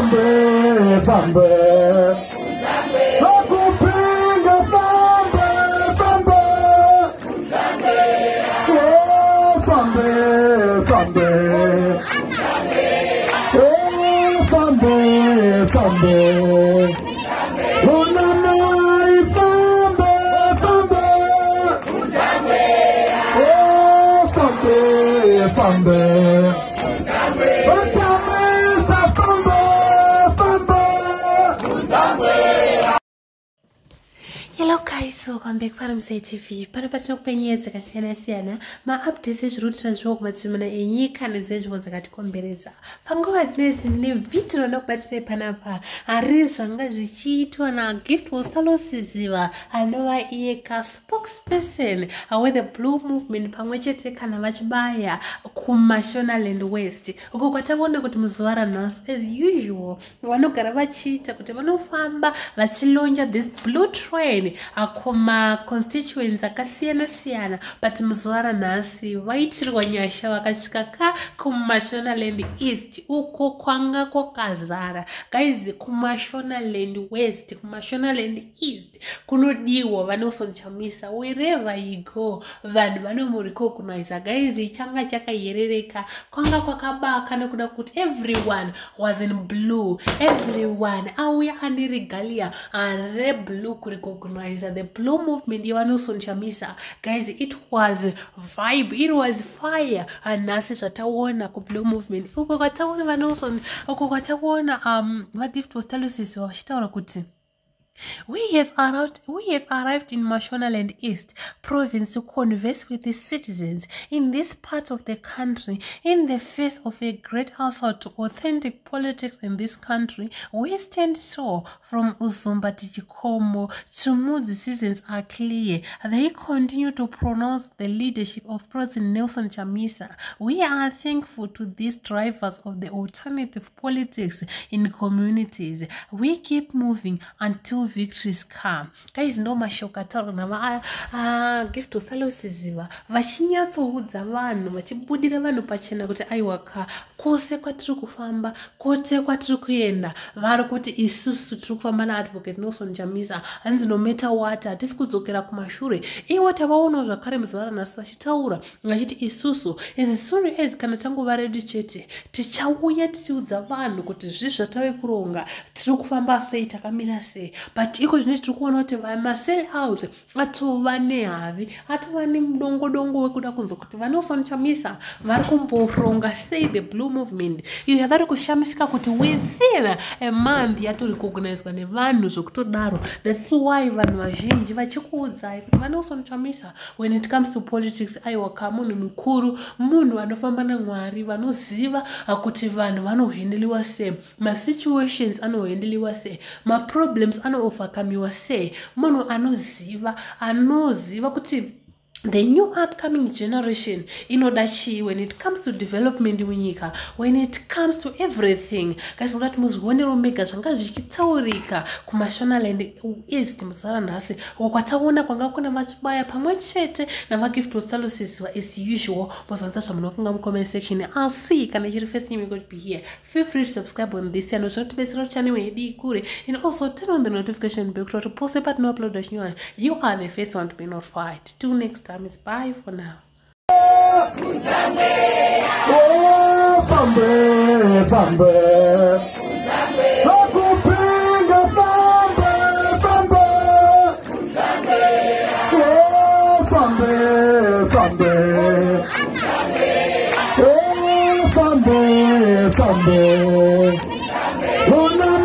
fambe fambe akupinga fambe fambe Oh, fambe fambe Oh, fambe fambe Una mai fambe fambe Oh, fambe fambe hello guys welcome back paramsai tv pano patinokupa nyaya dzakasiyana-siyana maupdates ezvirutira zvivo kumatsvimana enyika nedzenzvimbo dzakatikomberedza. Panguva dzinedzi ndine vhidhio randa kubatirai panapa hari zvanga zvichiitwa nagift wostalosiziva anova iye kaspokesperson wethe blue movement pamwe chete kana vachibaya kumashonaland west. Uko kwatakuona kuti muzuva ranhasi as usual vanogara vachiita kuti vanofamba vachilonja this blue train kumaconstituents akasiyana-siyana but muzuva ranhasi vaitirwa nyasha vakasvika ka kumashonaland east uko kwanga kwakazara. Guys kumashonaland west kumashonaland east kunodiwa vanelson chamisa wherever you go vanhu vanomuricognisa guys changa chakayerereka. Kwanga kwakabaka nekuda kuti everyone was in blue. Everyone auya ane regalia reblue kurecogniza the blue movement yevanelson chamisa. Guys it was vibe it was fire. Nhasi zvataona kublue movement. Uko kwataona vanelson uko kwataona um vagift wostalosis vachitaura kuti We have, arrived, we have arrived in Mashonaland East province to converse with the citizens in this part of the country in the face of a great assault to authentic politics in this country. We stand sure from Uzumba to Chikomo to Mudi citizens are clear. They continue to pronounce the leadership of President Nelson Chamisa. We are thankful to these drivers of the alternative politics in communities. We keep moving until victories come guys ndo mashoko ataurwa namagift osalosiziva vachinyatsoudza vanhu vachibudira vanhu pachena kuti aiwaka kwose kwatiri kufamba kwose kwatiri kuenda vari kuti isusu tiri kufamba naadvocate nelson chamisa. Hanzi no meta wat hatisi kudzokera kumashure ivo tavaonawo zvakare muzuva ranhasi vachitaura vachiti isusu. As soon as kana tangova redu chete. Tichauya tichiudza vanhu kuti zvi zvatave kuronga tiri kufamba sei takamira sei but iko zvine tiri kuona kuti masel house atova nehavi atova nemudongodongo wekuda kunzwa kuti vanelson chamisa vari kumboronga sei the blue movement. Iyo yavari kushamisika kuti within a month yatorecognizwa nevanhu zvokutodaro thats why vanhu vazhinji vachikuudzai kuti vanelson chamisa when it comes to politics aiwaka munhu mukuru munhu anofamba namwari vanoziva kuti vanhu vanohendeliwa sei. Masituations anohendeliwa sei. Maproblems anoovhakamiwa sei. Munhu anoziva anoziva kuti the new upcoming generation inoda chii when it comes to development munyika when it comes to everything kaizoda kuti muzvionero mega zvanga zvichitaurika kumashonaland east muzara nhasi. Uko kwataona kwanga kuna vachibaya pamwe chete navagift ostalosisiva as usual. Mozanza zvamunofunga mucomment section asi kana ichiri first time to be here. Feel free to subscribe on this channel zvinotibetsera kuti channel yedu ikure. And also turn on the notification bell kuti pose patinouploada chinyowani you are the first one to be notified. Till next time Tamis. Bye for now. Oh, fambe, fambe. Sunday. Sunday. Sunday. Sunday.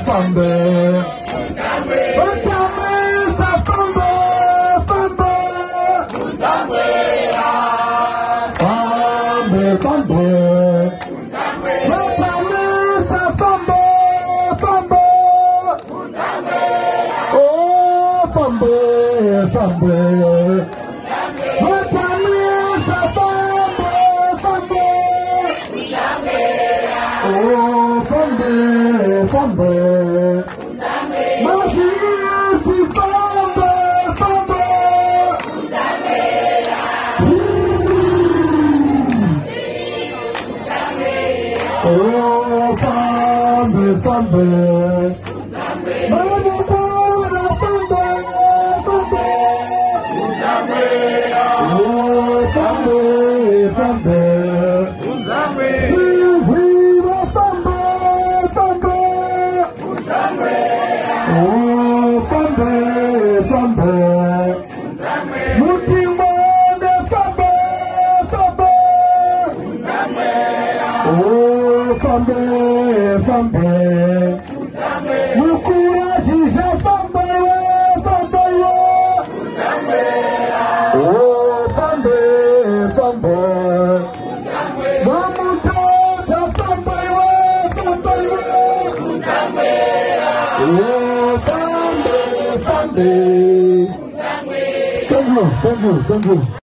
Fambe, fambe. Utamisa fambe. Oh. fọ́ọ̀mù ẹ̀. mo ti use the fọ́ọ̀mù fọ́ọ̀mù. Oh, fọ́ọ̀mù fọ́ọ̀mù. Sunday. Fambe. Mutimone fambe, fambe. Oh, fambe, fambe. Mukurasisha fambe, fambe. Oh, fambe, fambe. Mamutata fambe, fambe. Oh, fambe, fambe. Thank you, thank you, thank you.